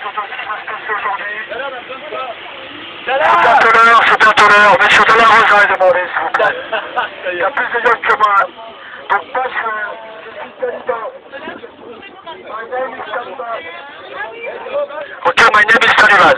C'est un tonneur, c'est un. Monsieur de la Rosa s'il vous plaît. Il y a plus de gueule que moi. Donc moi, je, je suis taliban. My name is Ok, my name is Taliban.